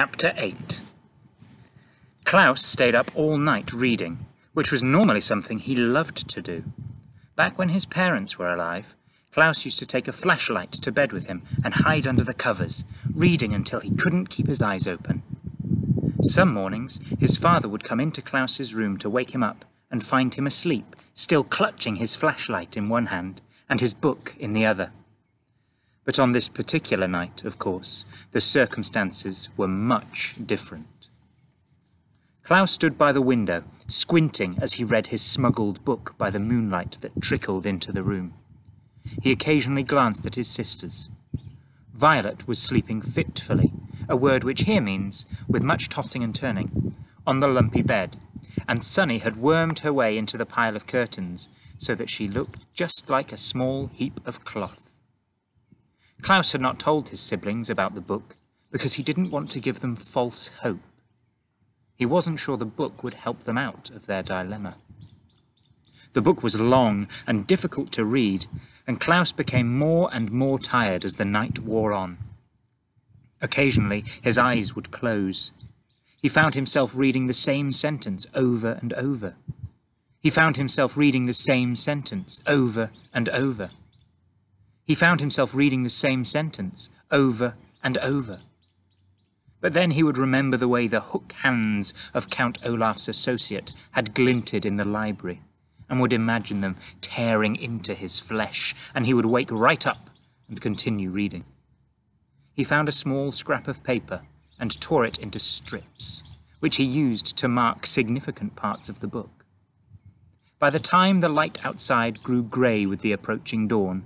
Chapter 8 Klaus stayed up all night reading, which was normally something he loved to do. Back when his parents were alive, Klaus used to take a flashlight to bed with him and hide under the covers, reading until he couldn't keep his eyes open. Some mornings, his father would come into Klaus's room to wake him up and find him asleep, still clutching his flashlight in one hand and his book in the other. But on this particular night, of course, the circumstances were much different. Klaus stood by the window, squinting as he read his smuggled book by the moonlight that trickled into the room. He occasionally glanced at his sisters. Violet was sleeping fitfully, a word which here means, with much tossing and turning, on the lumpy bed, and Sunny had wormed her way into the pile of curtains so that she looked just like a small heap of cloth. Klaus had not told his siblings about the book because he didn't want to give them false hope. He wasn't sure the book would help them out of their dilemma. The book was long and difficult to read, and Klaus became more and more tired as the night wore on. Occasionally, his eyes would close. He found himself reading the same sentence over and over. He found himself reading the same sentence over and over. He found himself reading the same sentence over and over. But then he would remember the way the hook hands of Count Olaf's associate had glinted in the library, and would imagine them tearing into his flesh, and he would wake right up and continue reading. He found a small scrap of paper and tore it into strips, which he used to mark significant parts of the book. By the time the light outside grew grey with the approaching dawn,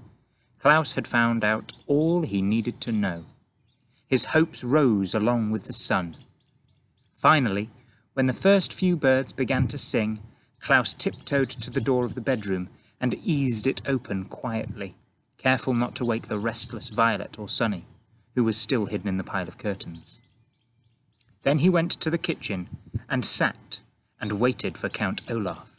Klaus had found out all he needed to know. His hopes rose along with the sun. Finally, when the first few birds began to sing, Klaus tiptoed to the door of the bedroom and eased it open quietly, careful not to wake the restless Violet or Sunny, who was still hidden in the pile of curtains. Then he went to the kitchen and sat and waited for Count Olaf.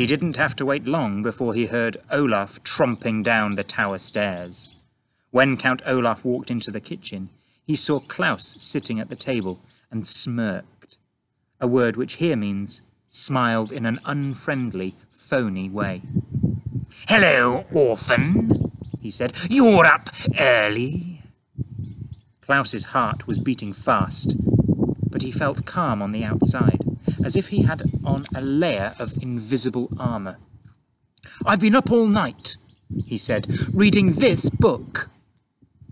He didn't have to wait long before he heard Olaf tromping down the tower stairs. When Count Olaf walked into the kitchen, he saw Klaus sitting at the table and smirked, a word which here means smiled in an unfriendly, phony way. Hello, orphan, he said. You're up early. Klaus's heart was beating fast, but he felt calm on the outside as if he had on a layer of invisible armour. I've been up all night, he said, reading this book.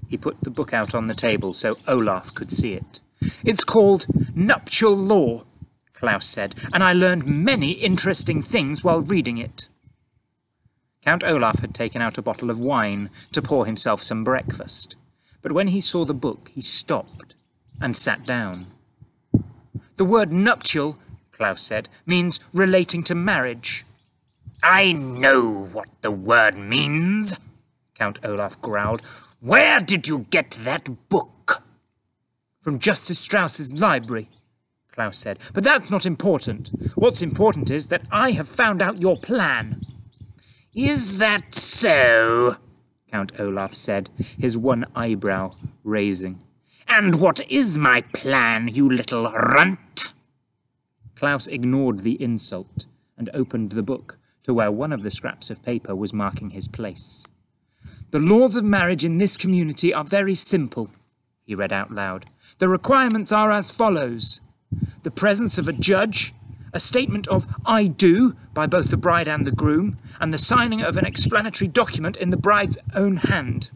He put the book out on the table so Olaf could see it. It's called Nuptial Law, Klaus said, and I learned many interesting things while reading it. Count Olaf had taken out a bottle of wine to pour himself some breakfast, but when he saw the book, he stopped and sat down. The word nuptial Klaus said, means relating to marriage. I know what the word means, Count Olaf growled. Where did you get that book? From Justice Strauss's library, Klaus said. But that's not important. What's important is that I have found out your plan. Is that so? Count Olaf said, his one eyebrow raising. And what is my plan, you little runt? Klaus ignored the insult and opened the book to where one of the scraps of paper was marking his place. The laws of marriage in this community are very simple, he read out loud. The requirements are as follows. The presence of a judge, a statement of I do by both the bride and the groom, and the signing of an explanatory document in the bride's own hand.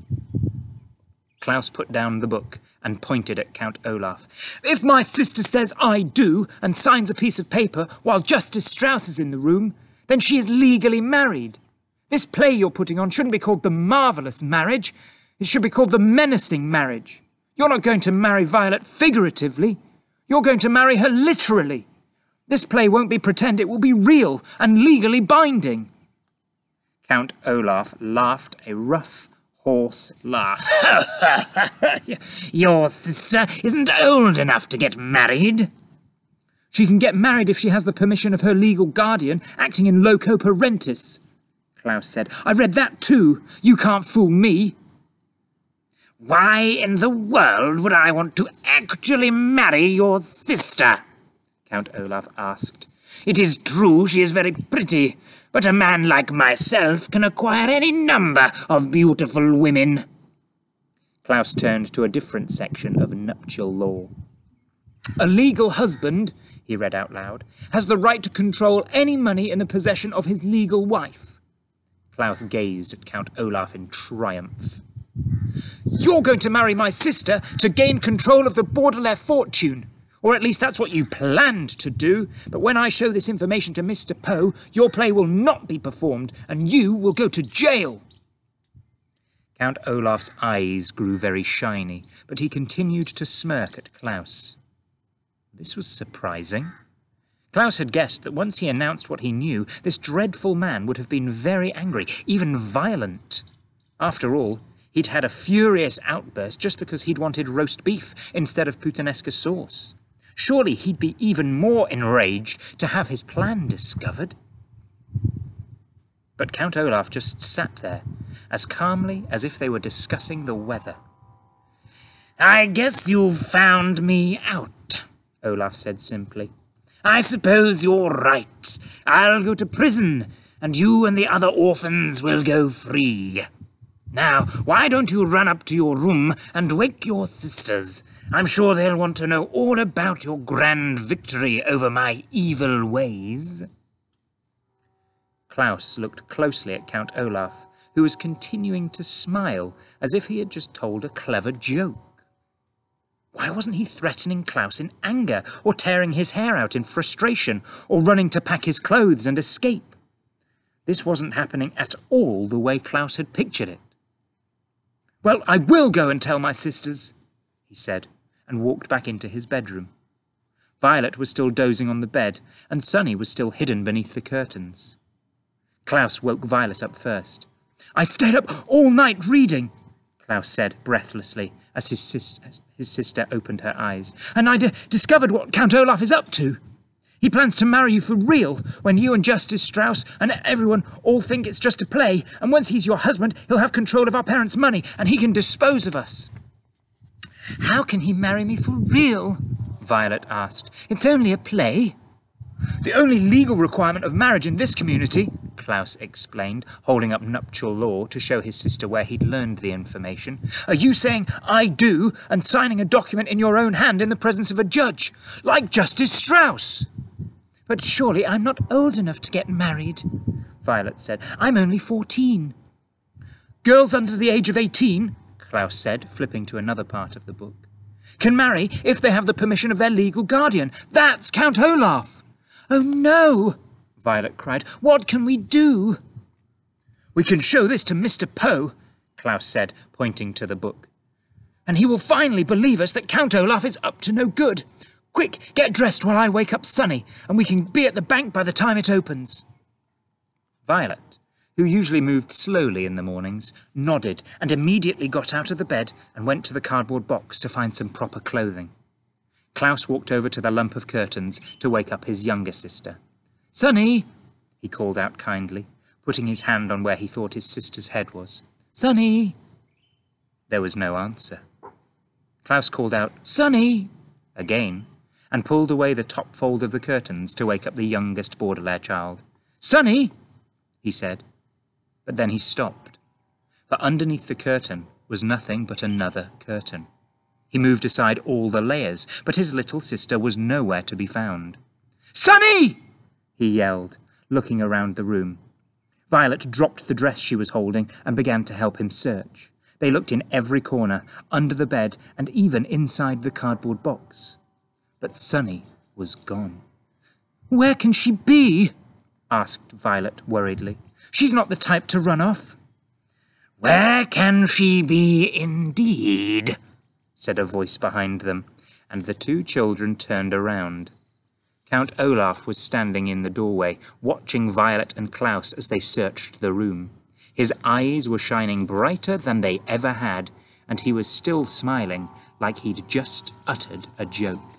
Klaus put down the book and pointed at Count Olaf. If my sister says I do and signs a piece of paper while Justice Strauss is in the room, then she is legally married. This play you're putting on shouldn't be called The Marvellous Marriage. It should be called The Menacing Marriage. You're not going to marry Violet figuratively. You're going to marry her literally. This play won't be pretend, it will be real and legally binding. Count Olaf laughed a rough, hoarse laugh. Your sister isn't old enough to get married. She can get married if she has the permission of her legal guardian acting in loco parentis, Klaus said. I read that too. You can't fool me. Why in the world would I want to actually marry your sister? Count Olaf asked. It is true she is very pretty, but a man like myself can acquire any number of beautiful women. Klaus turned to a different section of nuptial law. A legal husband, he read out loud, has the right to control any money in the possession of his legal wife. Klaus gazed at Count Olaf in triumph. You're going to marry my sister to gain control of the Baudelaire fortune. Or at least that's what you planned to do. But when I show this information to Mr. Poe, your play will not be performed, and you will go to jail. Count Olaf's eyes grew very shiny, but he continued to smirk at Klaus. This was surprising. Klaus had guessed that once he announced what he knew, this dreadful man would have been very angry, even violent. After all, he'd had a furious outburst just because he'd wanted roast beef instead of puttanesca sauce. Surely he'd be even more enraged to have his plan discovered. But Count Olaf just sat there, as calmly as if they were discussing the weather. I guess you've found me out, Olaf said simply. I suppose you're right. I'll go to prison, and you and the other orphans will go free. Now, why don't you run up to your room and wake your sisters? I'm sure they'll want to know all about your grand victory over my evil ways. Klaus looked closely at Count Olaf, who was continuing to smile as if he had just told a clever joke. Why wasn't he threatening Klaus in anger, or tearing his hair out in frustration, or running to pack his clothes and escape? This wasn't happening at all the way Klaus had pictured it. Well, I will go and tell my sisters, he said, and walked back into his bedroom. Violet was still dozing on the bed, and Sunny was still hidden beneath the curtains. Klaus woke Violet up first. I stayed up all night reading, Klaus said breathlessly as his, sis as his sister opened her eyes. And I discovered what Count Olaf is up to. He plans to marry you for real when you and Justice Strauss and everyone all think it's just a play, and once he's your husband, he'll have control of our parents' money and he can dispose of us. How can he marry me for real? Violet asked. It's only a play. The only legal requirement of marriage in this community, Klaus explained, holding up nuptial law to show his sister where he'd learned the information, are you saying I do and signing a document in your own hand in the presence of a judge, like Justice Strauss? But surely I'm not old enough to get married, Violet said. I'm only fourteen. Girls under the age of eighteen, Klaus said, flipping to another part of the book, can marry if they have the permission of their legal guardian. That's Count Olaf. Oh no, Violet cried. What can we do? We can show this to Mr. Poe, Klaus said, pointing to the book. And he will finally believe us that Count Olaf is up to no good. Quick, get dressed while I wake up Sunny, and we can be at the bank by the time it opens. Violet, who usually moved slowly in the mornings, nodded and immediately got out of the bed and went to the cardboard box to find some proper clothing. Klaus walked over to the lump of curtains to wake up his younger sister. Sunny, he called out kindly, putting his hand on where he thought his sister's head was. Sunny! There was no answer. Klaus called out, Sunny! again, and pulled away the top fold of the curtains to wake up the youngest Baudelaire child. Sunny! he said. But then he stopped, for underneath the curtain was nothing but another curtain. He moved aside all the layers, but his little sister was nowhere to be found. Sunny! he yelled, looking around the room. Violet dropped the dress she was holding and began to help him search. They looked in every corner, under the bed, and even inside the cardboard box. But Sunny was gone. Where can she be? asked Violet worriedly. She's not the type to run off. Where can she be indeed? said a voice behind them, and the two children turned around. Count Olaf was standing in the doorway, watching Violet and Klaus as they searched the room. His eyes were shining brighter than they ever had, and he was still smiling like he'd just uttered a joke.